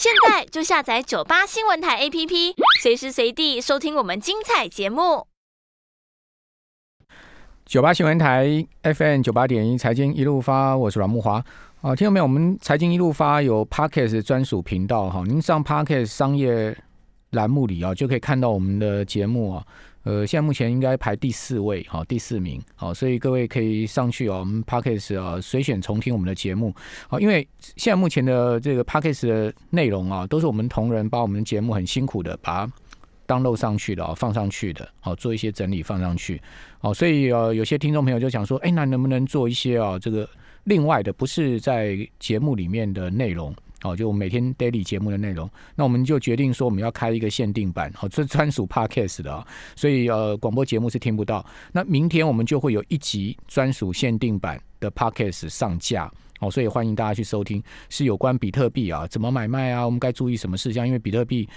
现在就下载九八新闻台 APP，随时随地收听我们精彩节目。九八新闻台 FM 九八点一财经一路发，我是阮木华。啊，听到没有？我们财经一路发有 Parkes 专属频道哈，您上 Parkes 商业栏目里啊，就可以看到我们的节目啊。呃，现在目前应该排第四位，好，第四名，好，所以各位可以上去哦，我们 p a c k a g e 啊，随选重听我们的节目，好，因为现在目前的这个 p a c k a g e 的内容啊，都是我们同仁把我们的节目很辛苦的把它 download 上去的，放上去的，好，做一些整理放上去，好，所以呃，有些听众朋友就想说，哎，那能不能做一些啊，这个另外的，不是在节目里面的内容？好，就每天 daily 节目的内容，那我们就决定说我们要开一个限定版，好，这专属 podcast 的啊，所以呃广播节目是听不到。那明天我们就会有一集专属限定版的 podcast 上架，哦，所以欢迎大家去收听，是有关比特币啊，怎么买卖啊，我们该注意什么事项，因为比特币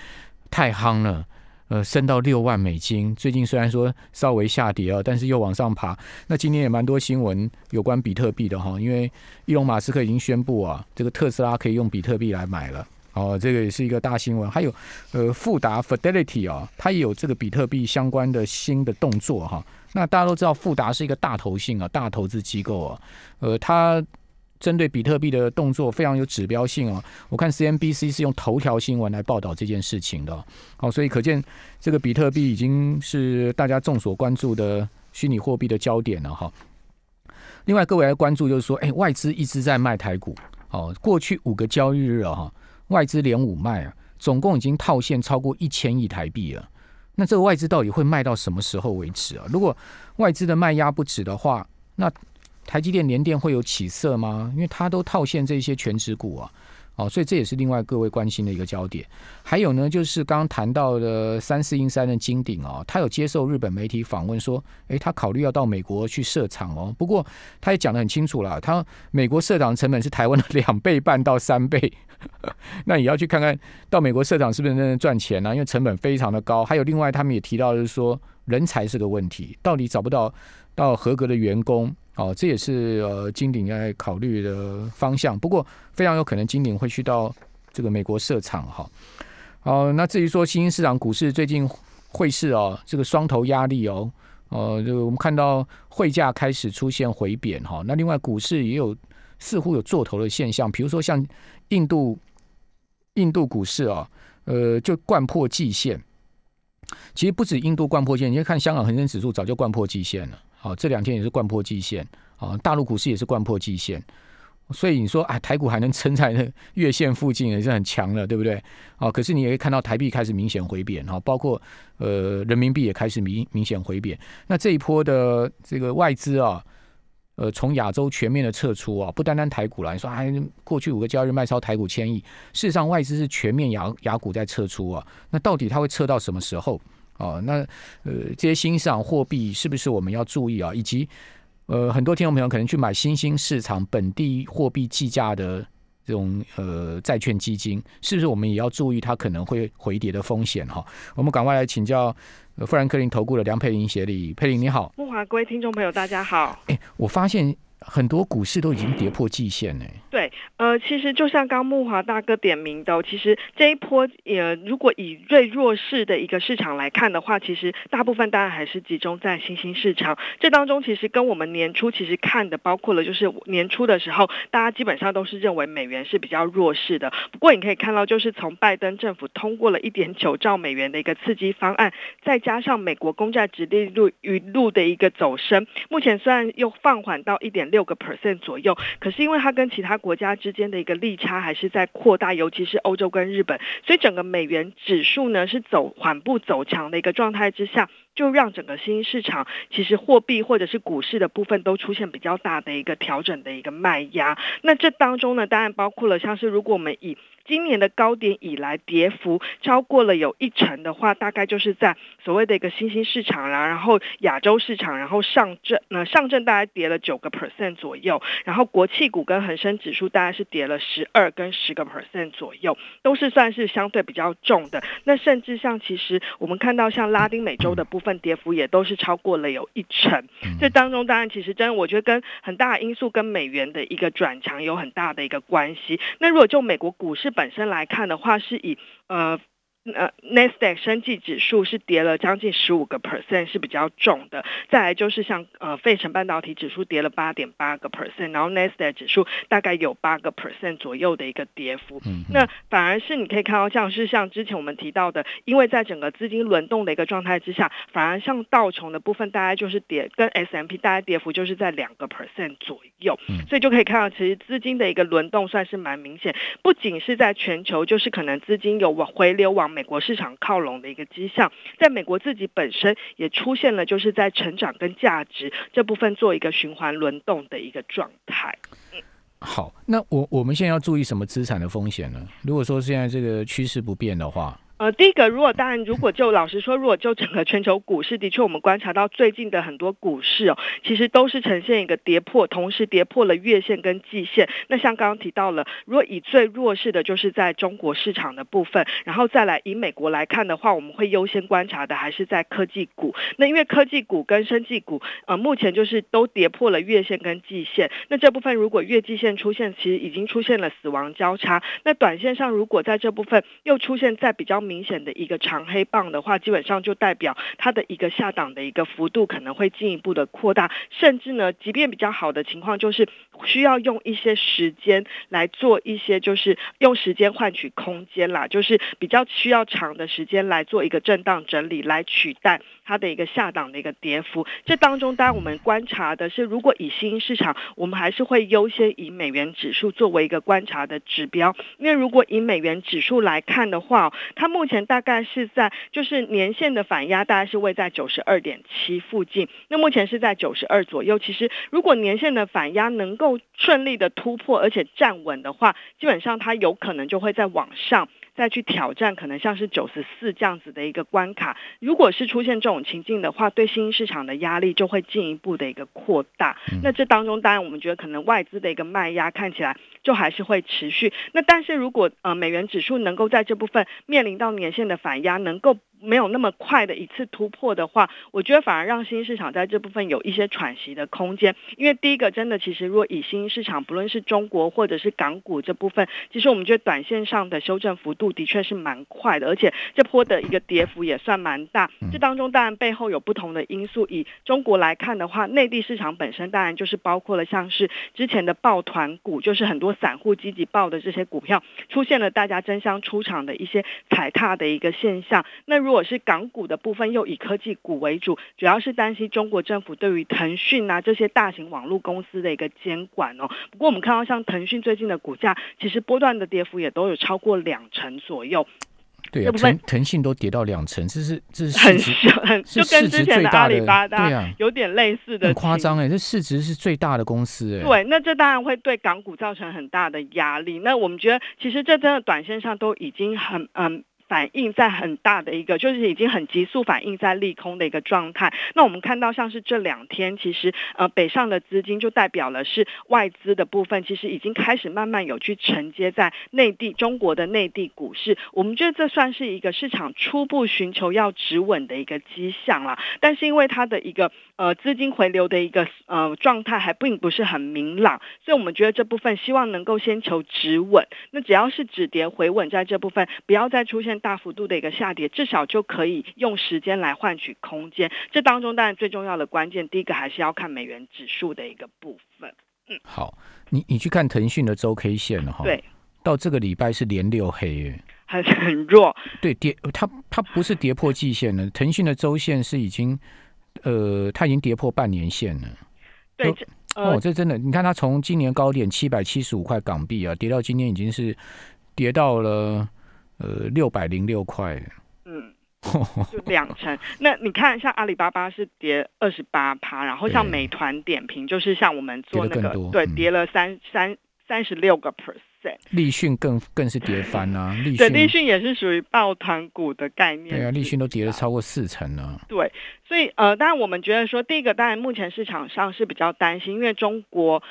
太夯了。呃，升到六万美金。最近虽然说稍微下跌啊，但是又往上爬。那今天也蛮多新闻有关比特币的哈，因为伊隆马斯克已经宣布啊，这个特斯拉可以用比特币来买了。哦，这个也是一个大新闻。还有呃，富达 Fidelity 啊，它也有这个比特币相关的新的动作哈。那大家都知道，富达是一个大投信啊，大投资机构啊，呃，它。针对比特币的动作非常有指标性哦，我看 CNBC 是用头条新闻来报道这件事情的，好，所以可见这个比特币已经是大家众所关注的虚拟货币的焦点了哈。另外，各位来关注就是说，哎，外资一直在卖台股，哦，过去五个交易日了哈，外资连五卖啊，总共已经套现超过一千亿台币了。那这个外资到底会卖到什么时候为止啊？如果外资的卖压不止的话，那台积电、联电会有起色吗？因为它都套现这些全职股啊，哦，所以这也是另外各位关心的一个焦点。还有呢，就是刚刚谈到的三四英三的金鼎哦，他有接受日本媒体访问说，诶，他考虑要到美国去设厂哦。不过他也讲得很清楚了，他美国设厂成本是台湾的两倍半到三倍，那也要去看看到美国设厂是不是真的赚钱呢？因为成本非常的高。还有另外他们也提到就是说，人才是个问题，到底找不到到合格的员工。哦，这也是呃金鼎在考虑的方向。不过非常有可能金鼎会去到这个美国设厂哈。哦，那至于说新兴市场股市最近汇市哦，这个双头压力哦，呃，就我们看到汇价开始出现回贬哈。那另外股市也有似乎有做头的现象，比如说像印度印度股市啊，呃，就贯破季线。其实不止印度贯破线，你看香港恒生指数早就贯破季线了。好，这两天也是贯破季线，啊，大陆股市也是贯破季线，所以你说啊，台股还能撑在那月线附近也是很强了，对不对？啊，可是你也可以看到台币开始明显回贬，哈，包括呃人民币也开始明明显回贬。那这一波的这个外资啊，呃，从亚洲全面的撤出啊，不单单台股了，你说哎，过去五个交易日卖超台股千亿，事实上外资是全面亚亚股在撤出啊，那到底它会撤到什么时候？啊，那呃，这些新市场货币是不是我们要注意啊？以及呃，很多听众朋友可能去买新兴市场本地货币计价的这种呃债券基金，是不是我们也要注意它可能会回跌的风险？哈，我们赶快来请教富兰克林投顾的梁佩玲协理，佩玲你好，木华各位听众朋友大家好。哎，我发现。很多股市都已经跌破季线呢。对，呃，其实就像刚木华大哥点名的，其实这一波也如果以最弱势的一个市场来看的话，其实大部分当然还是集中在新兴市场。这当中其实跟我们年初其实看的包括了，就是年初的时候，大家基本上都是认为美元是比较弱势的。不过你可以看到，就是从拜登政府通过了一点九兆美元的一个刺激方案，再加上美国公债直利率一路的一个走升，目前虽然又放缓到一点。六个 percent 左右，可是因为它跟其他国家之间的一个利差还是在扩大，尤其是欧洲跟日本，所以整个美元指数呢是走缓步走强的一个状态之下，就让整个新兴市场其实货币或者是股市的部分都出现比较大的一个调整的一个卖压。那这当中呢，当然包括了像是如果我们以今年的高点以来，跌幅超过了有一成的话，大概就是在所谓的一个新兴市场啦，然后亚洲市场，然后上证，那上证大概跌了九个 percent 左右，然后国企股跟恒生指数大概是跌了十二跟十个 percent 左右，都是算是相对比较重的。那甚至像其实我们看到像拉丁美洲的部分跌幅也都是超过了有一成。这当中当然其实真的我觉得跟很大的因素跟美元的一个转强有很大的一个关系。那如果就美国股市本身来看的话，是以呃。呃，Nasdaq 升绩指数是跌了将近十五个 percent，是比较重的。再来就是像呃费城半导体指数跌了八点八个 percent，然后 Nasdaq 指数大概有八个 percent 左右的一个跌幅。那反而是你可以看到，像是像之前我们提到的，因为在整个资金轮动的一个状态之下，反而像道琼的部分，大概就是跌跟 S M P 大概跌幅就是在两个 percent 左右。所以就可以看到，其实资金的一个轮动算是蛮明显，不仅是在全球，就是可能资金有往回流往。美国市场靠拢的一个迹象，在美国自己本身也出现了，就是在成长跟价值这部分做一个循环轮动的一个状态。好，那我我们现在要注意什么资产的风险呢？如果说现在这个趋势不变的话。呃，第一个，如果当然，如果就老实说，如果就整个全球股市，的确，我们观察到最近的很多股市哦，其实都是呈现一个跌破，同时跌破了月线跟季线。那像刚刚提到了，如果以最弱势的，就是在中国市场的部分，然后再来以美国来看的话，我们会优先观察的还是在科技股。那因为科技股跟生技股，呃，目前就是都跌破了月线跟季线。那这部分如果月季线出现，其实已经出现了死亡交叉。那短线上如果在这部分又出现在比较明明显的一个长黑棒的话，基本上就代表它的一个下档的一个幅度可能会进一步的扩大，甚至呢，即便比较好的情况，就是需要用一些时间来做一些，就是用时间换取空间啦，就是比较需要长的时间来做一个震荡整理，来取代它的一个下档的一个跌幅。这当中，当然我们观察的是，如果以新兴市场，我们还是会优先以美元指数作为一个观察的指标，因为如果以美元指数来看的话，它目前大概是在就是年线的反压，大概是位在九十二点七附近。那目前是在九十二左右。其实如果年线的反压能够顺利的突破，而且站稳的话，基本上它有可能就会在往上。再去挑战可能像是九十四这样子的一个关卡，如果是出现这种情境的话，对新兴市场的压力就会进一步的一个扩大。那这当中当然我们觉得可能外资的一个卖压看起来就还是会持续。那但是如果呃美元指数能够在这部分面临到年线的反压，能够没有那么快的一次突破的话，我觉得反而让新兴市场在这部分有一些喘息的空间。因为第一个真的其实如果以新兴市场不论是中国或者是港股这部分，其实我们觉得短线上的修正幅度。的确是蛮快的，而且这波的一个跌幅也算蛮大。这当中当然背后有不同的因素。以中国来看的话，内地市场本身当然就是包括了像是之前的抱团股，就是很多散户积极抱的这些股票，出现了大家争相出场的一些踩踏的一个现象。那如果是港股的部分，又以科技股为主，主要是担心中国政府对于腾讯啊这些大型网络公司的一个监管哦。不过我们看到像腾讯最近的股价，其实波段的跌幅也都有超过两成。左右，对啊，腾腾讯都跌到两成，这是这是很很就跟之前的阿里巴巴对啊有点类似的，很夸张哎，这市值是最大的公司哎，对，那这当然会对港股造成很大的压力。那我们觉得，其实这真的短线上都已经很嗯。反映在很大的一个，就是已经很急速反映在利空的一个状态。那我们看到像是这两天，其实呃北上的资金就代表了是外资的部分，其实已经开始慢慢有去承接在内地中国的内地股市。我们觉得这算是一个市场初步寻求要止稳的一个迹象了。但是因为它的一个呃资金回流的一个呃状态还并不是很明朗，所以我们觉得这部分希望能够先求止稳。那只要是止跌回稳在这部分，不要再出现。大幅度的一个下跌，至少就可以用时间来换取空间。这当中当然最重要的关键，第一个还是要看美元指数的一个部分。嗯，好，你你去看腾讯的周 K 线了哈？对，到这个礼拜是连六黑耶，还是 很弱。对，跌它它不是跌破季线了，腾讯的周线是已经呃，它已经跌破半年线了。对，哦，这真的，你看它从今年高点七百七十五块港币啊，跌到今天已经是跌到了。呃，六百零六块，嗯，就两成。那你看，像阿里巴巴是跌二十八趴，然后像美团点评就是像我们做那个，对，跌了三三三十六个 percent。立讯更更是跌翻啊！立对，立讯也是属于抱团股的概念。对啊，立讯都跌了超过四成呢。对，所以呃，当然我们觉得说，第一个当然目前市场上是比较担心，因为中国。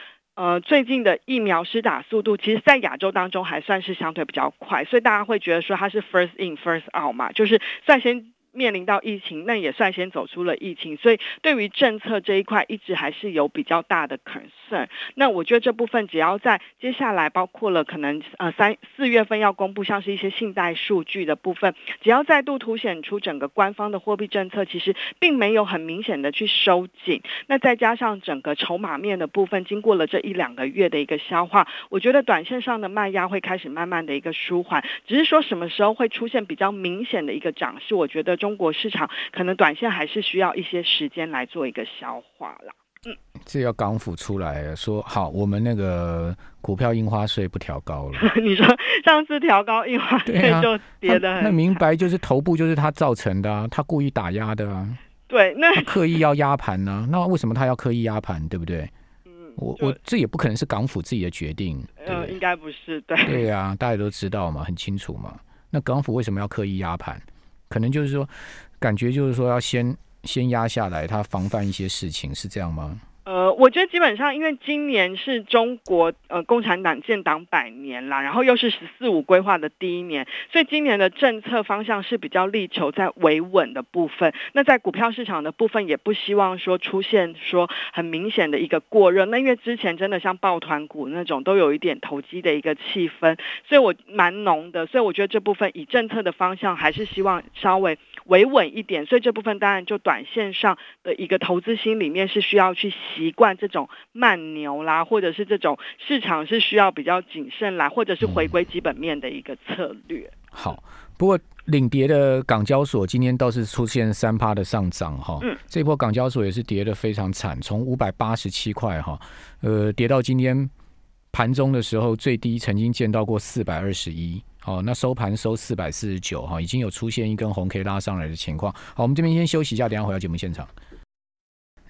呃，最近的疫苗施打速度，其实，在亚洲当中还算是相对比较快，所以大家会觉得说它是 first in first out 嘛，就是率先面临到疫情，那也率先走出了疫情，所以对于政策这一块，一直还是有比较大的 concern。那我觉得这部分只要在接下来，包括了可能呃三四月份要公布像是一些信贷数据的部分，只要再度凸显出整个官方的货币政策其实并没有很明显的去收紧，那再加上整个筹码面的部分，经过了这一两个月的一个消化，我觉得短线上的卖压会开始慢慢的一个舒缓，只是说什么时候会出现比较明显的一个涨势，我觉得。中国市场可能短线还是需要一些时间来做一个消化啦。嗯，这要港府出来说好，我们那个股票印花税不调高了。你说上次调高印花税就跌的，那明白就是头部就是他造成的啊，他故意打压的啊。对，那刻意要压盘呢？那为什么他要刻意压盘？对不对？嗯，我我这也不可能是港府自己的决定。嗯，应该不是。对对啊，大家都知道嘛，很清楚嘛。那港府为什么要刻意压盘？可能就是说，感觉就是说要先先压下来，他防范一些事情，是这样吗？我觉得基本上，因为今年是中国呃共产党建党百年啦，然后又是“十四五”规划的第一年，所以今年的政策方向是比较力求在维稳的部分。那在股票市场的部分，也不希望说出现说很明显的一个过热。那因为之前真的像抱团股那种，都有一点投机的一个气氛，所以我蛮浓的。所以我觉得这部分以政策的方向，还是希望稍微维稳一点。所以这部分当然就短线上的一个投资心里面是需要去。习惯这种慢牛啦，或者是这种市场是需要比较谨慎啦，或者是回归基本面的一个策略。好，不过领跌的港交所今天倒是出现三趴的上涨哈。嗯，这波港交所也是跌的非常惨，从五百八十七块哈，呃，跌到今天盘中的时候最低曾经见到过四百二十一。好，那收盘收四百四十九哈，已经有出现一根红 K 拉上来的情况。好，我们这边先休息一下，等下回到节目现场。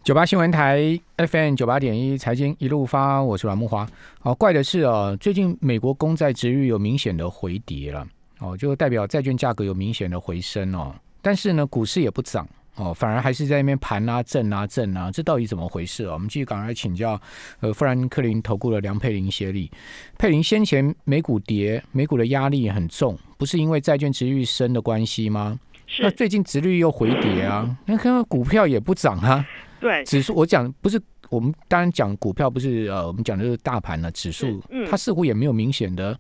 九八新闻台 FM 九八点一财经一路发，我是阮木华。好，怪的是哦，最近美国公债值率有明显的回跌了，哦，就代表债券价格有明显的回升哦。但是呢，股市也不涨哦，反而还是在那边盘啊、震啊、震啊，这到底怎么回事啊？我们继续赶快请教，呃，富兰克林投顾的梁佩玲协理。佩玲，先前美股跌，美股的压力很重，不是因为债券值率升的关系吗？那最近值率又回跌啊，那看股票也不涨啊。对，指数我讲不是我们当然讲股票不是呃，我们讲的是大盘呢，指数，它似乎也没有明显的。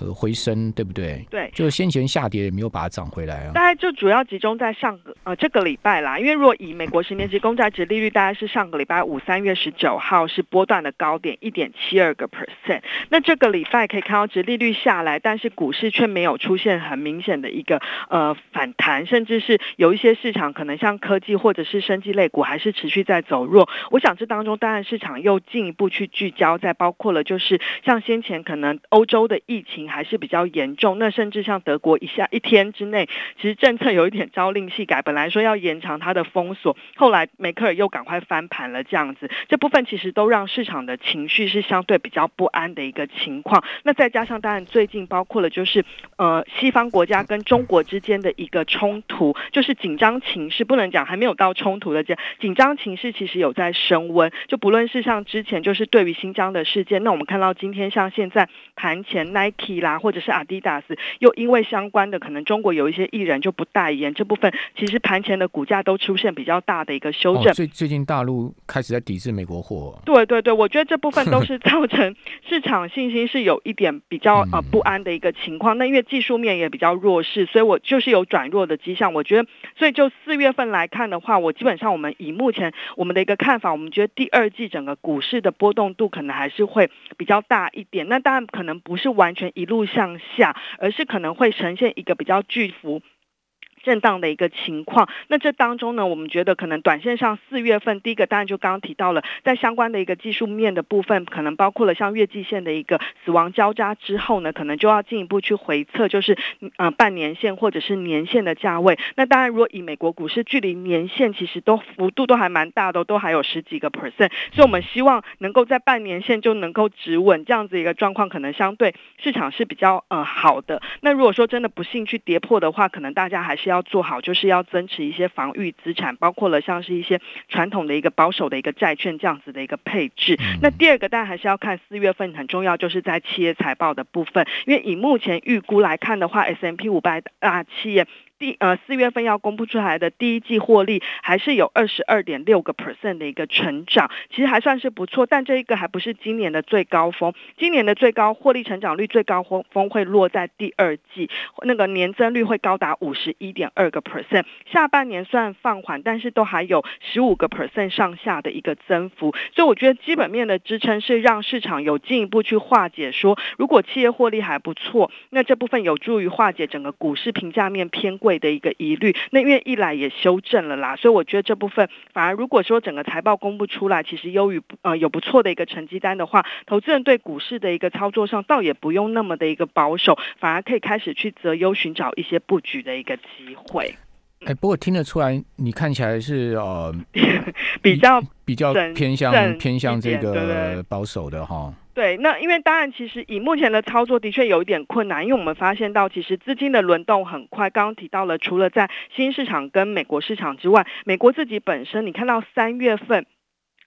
呃，回升对不对？对，就是先前下跌也没有把它涨回来啊。大概就主要集中在上个呃这个礼拜啦，因为如果以美国十年期公债值利率，大概是上个礼拜五三月十九号是波段的高点一点七二个 percent。那这个礼拜可以看到值利率下来，但是股市却没有出现很明显的一个呃反弹，甚至是有一些市场可能像科技或者是生技类股还是持续在走弱。我想这当中当然市场又进一步去聚焦在包括了就是像先前可能欧洲的疫情。还是比较严重，那甚至像德国一下一天之内，其实政策有一点朝令夕改，本来说要延长它的封锁，后来梅克尔又赶快翻盘了，这样子，这部分其实都让市场的情绪是相对比较不安的一个情况。那再加上当然最近包括了就是呃西方国家跟中国之间的一个冲突，就是紧张情势不能讲还没有到冲突的这紧张情势其实有在升温，就不论是像之前就是对于新疆的事件，那我们看到今天像现在盘前 Nike。啦，或者是阿迪达斯，又因为相关的可能中国有一些艺人就不代言，这部分其实盘前的股价都出现比较大的一个修正。最最近大陆开始在抵制美国货。对对对，我觉得这部分都是 造成市场信心是有一点比较呃不安的一个情况。那因为技术面也比较弱势，所以我就是有转弱的迹象。我觉得，所以就四月份来看的话，我基本上我们以目前我们的一个看法，我们觉得第二季整个股市的波动度可能还是会比较大一点。那当然可能不是完全一。路向下，而是可能会呈现一个比较巨幅。震荡的一个情况，那这当中呢，我们觉得可能短线上四月份第一个当然就刚刚提到了，在相关的一个技术面的部分，可能包括了像月季线的一个死亡交叉之后呢，可能就要进一步去回测，就是呃半年线或者是年线的价位。那当然，如果以美国股市距离年线其实都幅度都还蛮大的，都还有十几个 percent，所以我们希望能够在半年线就能够止稳这样子一个状况，可能相对市场是比较呃好的。那如果说真的不幸去跌破的话，可能大家还是。要做好，就是要增持一些防御资产，包括了像是一些传统的一个保守的一个债券这样子的一个配置。那第二个，当然还是要看四月份很重要，就是在企业财报的部分，因为以目前预估来看的话，S M P 五百大企业。第呃四月份要公布出来的第一季获利还是有二十二点六个 percent 的一个成长，其实还算是不错。但这一个还不是今年的最高峰，今年的最高获利成长率最高峰峰会落在第二季，那个年增率会高达五十一点二个 percent。下半年虽然放缓，但是都还有十五个 percent 上下的一个增幅。所以我觉得基本面的支撑是让市场有进一步去化解，说如果企业获利还不错，那这部分有助于化解整个股市评价面偏贵的一个疑虑。那因为一来也修正了啦，所以我觉得这部分反而如果说整个财报公布出来，其实优于呃有不错的一个成绩单的话，投资人对股市的一个操作上倒也不用那么的一个保守，反而可以开始去择优寻找一些布局的一个机会。哎，不过听得出来，你看起来是呃 比较比较偏向偏向这个保守的哈。对，那因为当然，其实以目前的操作的确有一点困难，因为我们发现到其实资金的轮动很快。刚刚提到了，除了在新市场跟美国市场之外，美国自己本身，你看到三月份。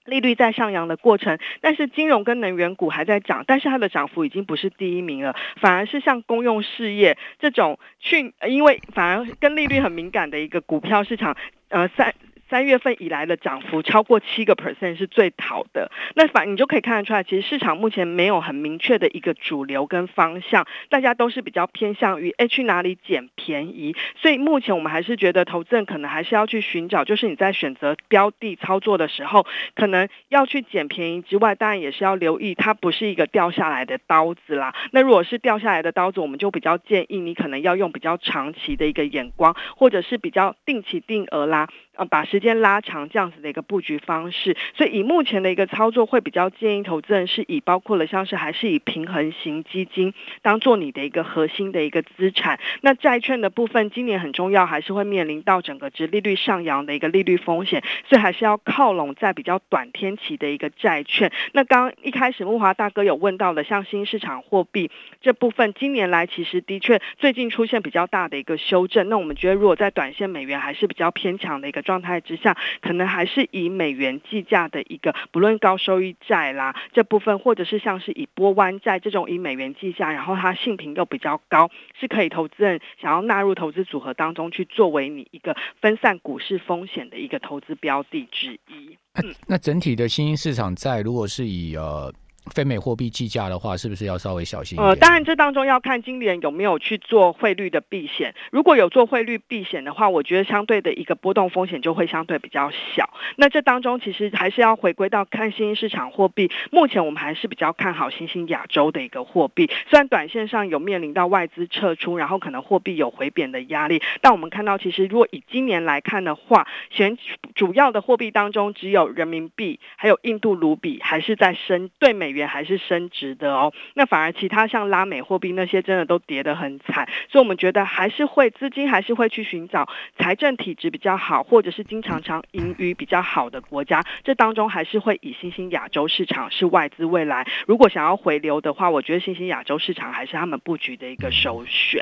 利率在上扬的过程，但是金融跟能源股还在涨，但是它的涨幅已经不是第一名了，反而是像公用事业这种去，因为反而跟利率很敏感的一个股票市场，呃三。三月份以来的涨幅超过七个 percent 是最好的，那反你就可以看得出来，其实市场目前没有很明确的一个主流跟方向，大家都是比较偏向于哎去哪里捡便宜，所以目前我们还是觉得投资人可能还是要去寻找，就是你在选择标的操作的时候，可能要去捡便宜之外，当然也是要留意它不是一个掉下来的刀子啦。那如果是掉下来的刀子，我们就比较建议你可能要用比较长期的一个眼光，或者是比较定期定额啦，呃，把时间拉长这样子的一个布局方式。所以以目前的一个操作，会比较建议投资人是以包括了像是还是以平衡型基金当做你的一个核心的一个资产。那债券的部分，今年很重要，还是会面临到整个殖利率上扬的一个利率风险，所以还是要靠拢在比较短天期的一个债券。那刚一开始木华大哥有问到的，像新市场货币这部分，今年来其实的确最近出现比较大的一个修正。那我们觉得，如果在短线美元还是比较偏强的一个状态之下，可能还是以美元计价的一个，不论高收益债啦这部分，或者是像是以波湾债这种以美元计价，然后它性平又比较高，是可以投资人想要纳入投资组合当中去作为你一个分散股市风险的一个投资标的之一。那那整体的新兴市场债，如果是以呃非美货币计价的话，是不是要稍微小心一点？呃，当然这当中要看今年有没有去做汇率的避险。如果有做汇率避险的话，我觉得相对的一个波动风险就会相对比较小。那这当中其实还是要回归到看新兴市场货币。目前我们还是比较看好新兴亚洲的一个货币，虽然短线上有面临到外资撤出，然后可能货币有回贬的压力，但我们看到其实如果以今年来看的话，选主要的货币当中只有人民币还有印度卢比还是在升对美元还是升值的哦。那反而其他像拉美货币那些真的都跌得很惨，所以我们觉得还是会资金还是会去寻找财政体质比较好，或者是经常常盈余比较好的国家。这当中还是会以新兴亚洲市场是外资未来如果想要回流的话，我觉得新兴亚洲市场还是他们布局的一个首选。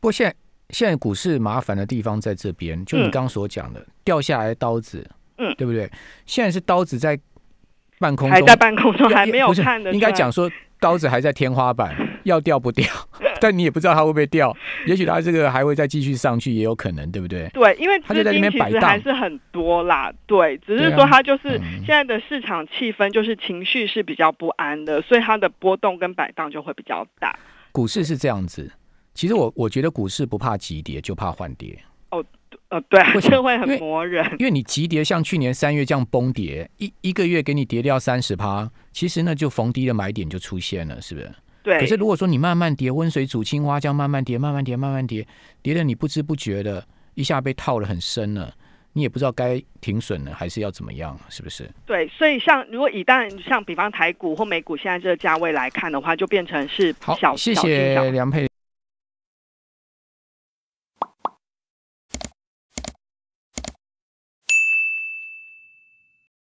不过现在现在股市麻烦的地方在这边，就你刚所讲的、掉下来的刀子，嗯对不对？现在是刀子在半空中，还在半空中还没有看的，应该讲说刀子还在天花板，要掉不掉，但你也不知道它会不会掉，也许它这个还会再继续上去，也有可能，对不对？对，因为它就在那资金其实边摆荡还是很多啦，对，只是说它就是嗯现在的市场气氛就是情绪是比较不安的，所以它的波动跟摆荡就会比较大。股市是这样子，其实我我觉得股市不怕急跌，就怕换跌。呃，对啊，为什么这会很磨人。因为你急跌，像去年三月这样崩跌，一一个月给你跌掉三十趴，其实呢就逢低的买点就出现了，是不是？对，可是如果说你慢慢跌，温水煮青蛙这样慢慢跌，慢慢跌，慢慢跌，跌的你不知不觉的，一下被套得很深了，你也不知道该停损了还是要怎么样，是不是？对，所以像如果以当然像比方台股或美股现在这个价位来看的话，就变成是好小，谢谢梁佩。